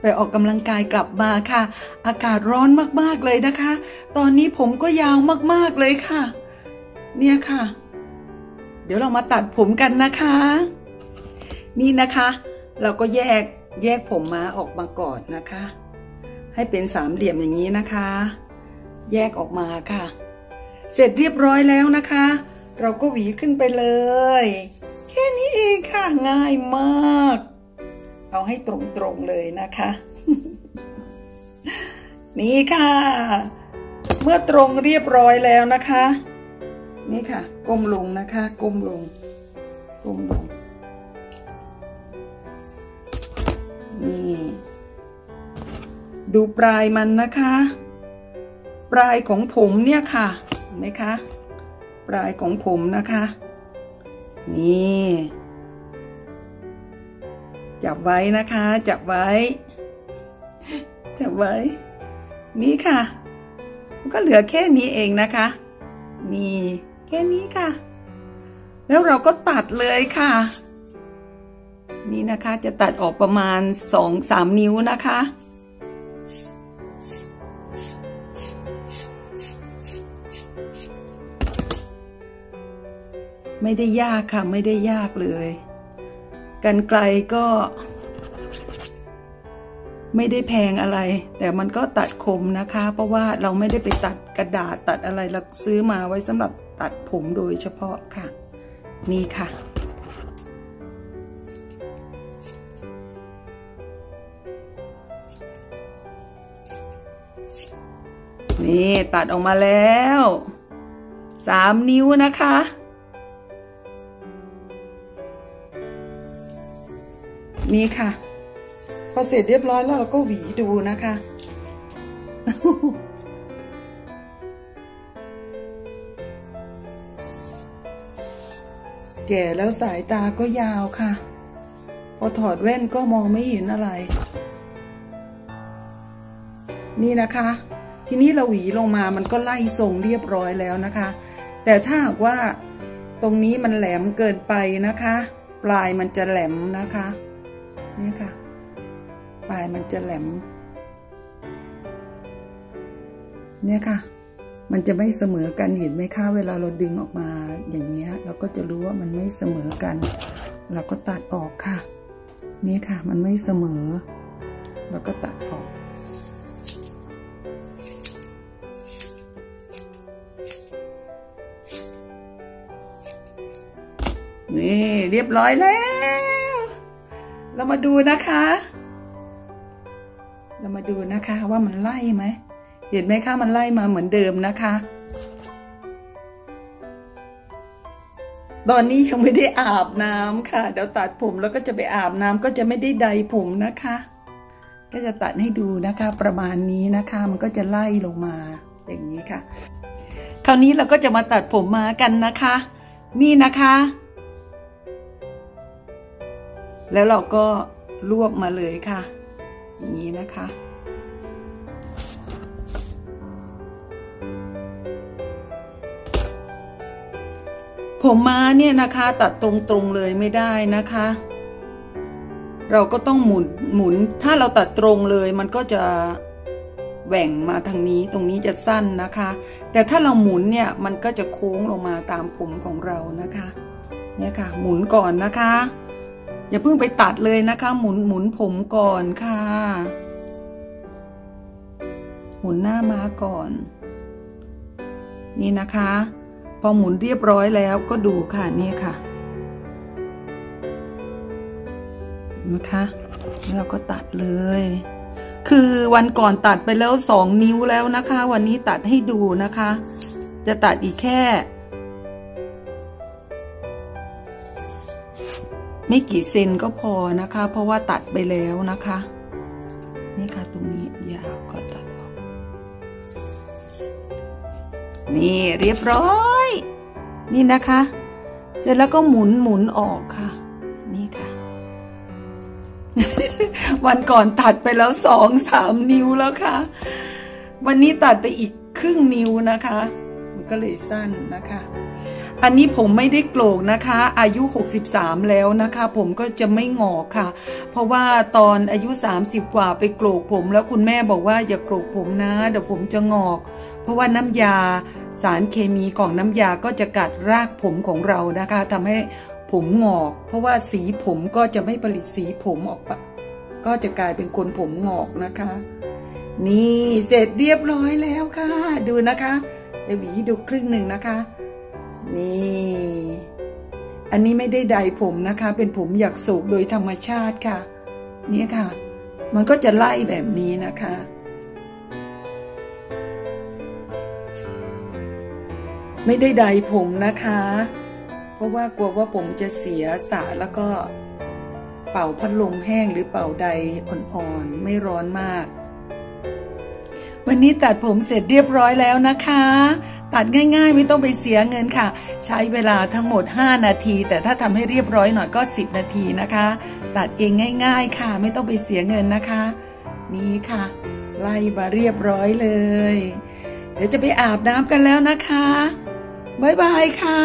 ไปออกกำลังกายกลับมาค่ะ อากาศร้อนมากๆเลยนะคะ ตอนนี้ผมก็ยาวมากๆเลยค่ะ เนี่ยค่ะ เดี๋ยวเรามาตัดผมกันนะคะ นี่นะคะ เราก็แยกแยกผมม้าออกมาก่อนนะคะ ให้เป็นสามเหลี่ยมอย่างนี้นะคะ แยกออกมาค่ะ เสร็จเรียบร้อยแล้วนะคะ เราก็หวีขึ้นไปเลย แค่นี้เองค่ะง่ายมาก เอาให้ตรงๆเลยนะคะ นี่ค่ะ เมื่อตรงเรียบร้อยแล้วนะคะ นี่ค่ะก้มลงนะคะก้มลงก้มลงนี่ดูปลายมันนะคะ ปลายของผมเนี่ยค่ะเห็นไหมคะ ปลายของผมนะคะ นี่ จับไว้นะคะ จับไว้ จับไว้ นี่ค่ะก็เหลือแค่นี้เองนะคะ นี่แค่นี้ค่ะ แล้วเราก็ตัดเลยค่ะ นี่นะคะจะตัดออกประมาณสองสามนิ้วนะคะ ไม่ได้ยากค่ะ ไม่ได้ยากเลย กันไกลก็ไม่ได้แพงอะไร แต่มันก็ตัดคมนะคะ เพราะว่าเราไม่ได้ไปตัดกระดาษตัดอะไรเราซื้อมาไว้สำหรับตัดผมโดยเฉพาะค่ะ นี่ค่ะ นี่ตัดออกมาแล้ว สามนิ้วนะคะ นี่ค่ะ พอเสร็จเรียบร้อยแล้วเราก็หวีดูนะคะ แก่แล้วสายตาก็ยาวค่ะ พอถอดแว่นก็มองไม่เห็นอะไร นี่นะคะ ทีนี้เราหวีลงมามันก็ไล่ทรงเรียบร้อยแล้วนะคะ แต่ถ้าหากว่าตรงนี้มันแหลมเกินไปนะคะ ปลายมันจะแหลมนะคะ นี่ค่ะ ปลายมันจะแหลม เนี่ยค่ะ มันจะไม่เสมอกันเห็นไหมคะเวลาเราดึงออกมาอย่างเงี้ย เราก็จะรู้ว่ามันไม่เสมอกัน เราก็ตัดออกค่ะ นี่ค่ะ มันไม่เสมอ เราก็ตัดออกนี่เรียบร้อยแล้ว เรามาดูนะคะ เรามาดูนะคะว่ามันไล่ไหม เห็นไหมคะมันไล่มาเหมือนเดิมนะคะ ตอนนี้ยังไม่ได้อาบน้ำค่ะ เดี๋ยวตัดผมแล้วก็จะไปอาบน้ำก็จะไม่ได้ใดผมนะคะ ก็จะตัดให้ดูนะคะ ประมาณนี้นะคะ มันก็จะไล่ลงมาอย่างนี้ค่ะ คราวนี้เราก็จะมาตัดผมมากันนะคะ นี่นะคะ แล้วเราก็รวบมาเลยค่ะ อย่างนี้นะคะผมม้าเนี่ยนะคะตัดตรงๆเลยไม่ได้นะคะ เราก็ต้องหมุนหมุน ถ้าเราตัดตรงเลยมันก็จะแหว่งมาทางนี้ตรงนี้จะสั้นนะคะ แต่ถ้าเราหมุนเนี่ยมันก็จะโค้งลงมาตามผมของเรานะคะ เนี่ยค่ะ หมุนก่อนนะคะ อย่าเพิ่งไปตัดเลยนะคะ หมุนหมุนผมก่อนค่ะ หมุนหน้าม้าก่อน นี่นะคะ พอหมุนเรียบร้อยแล้วก็ดูค่ะนี่ค่ะนะคะแล้วเราก็ตัดเลย คือวันก่อนตัดไปแล้วสองนิ้วแล้วนะคะ วันนี้ตัดให้ดูนะคะ จะตัดอีกแค่ ไม่กี่เซนก็พอนะคะ เพราะว่าตัดไปแล้วนะคะ นี่ค่ะตรงนี้ยาวก็ตัดออก นี่เรียบร้อย นี่นะคะ เสร็จแล้วก็หมุนหมุนออกค่ะ นี่ค่ะ วันก่อนตัดไปแล้วสองสามนิ้วแล้วค่ะ วันนี้ตัดไปอีกครึ่งนิ้วนะคะ มันก็เลยสั้นนะคะ อันนี้ผมไม่ได้โกรกนะคะ อายุ 63 แล้วนะคะ ผมก็จะไม่งอกค่ะ เพราะว่าตอนอายุ 30 กว่าไปโกรกผม แล้วคุณแม่บอกว่าอย่าโกรกผมนะ เดี๋ยวผมจะงอก เพราะว่าน้ำยาสารเคมีของน้ำยาก็จะกัดรากผมของเรานะคะทำให้ผมงอก เพราะว่าสีผมก็จะไม่ผลิตสีผมออกปก็จะกลายเป็นคนผมงอกนะคะ นี่เสร็จเรียบร้อยแล้วค่ะ ดูนะคะจะหวีดูครึ่งหนึ่งนะคะ นี่ อันนี้ไม่ได้ใดผมนะคะ เป็นผมหยักโศกโดยธรรมชาติค่ะเนี่ยค่ะ มันก็จะไล่แบบนี้นะคะไม่ได้ใดผมนะคะ เพราะว่ากลัวว่าผมจะเสียสระแล้วก็เป่าพัดลมแห้งหรือเป่าใดอ่อนๆ ไม่ร้อนมาก วันนี้ตัดผมเสร็จเรียบร้อยแล้วนะคะ ตัดง่ายๆ ไม่ต้องไปเสียเงินค่ะ ใช้เวลาทั้งหมด 5 นาที แต่ถ้าทำให้เรียบร้อยหน่อยก็ 10 นาทีนะคะ ตัดเองง่าย ๆ ค่ะ ไม่ต้องไปเสียเงินนะคะ นี่ค่ะ ไล่มาเรียบร้อยเลย เดี๋ยวจะไปอาบน้ำกันแล้วนะคะบ๊ายบายค่ะ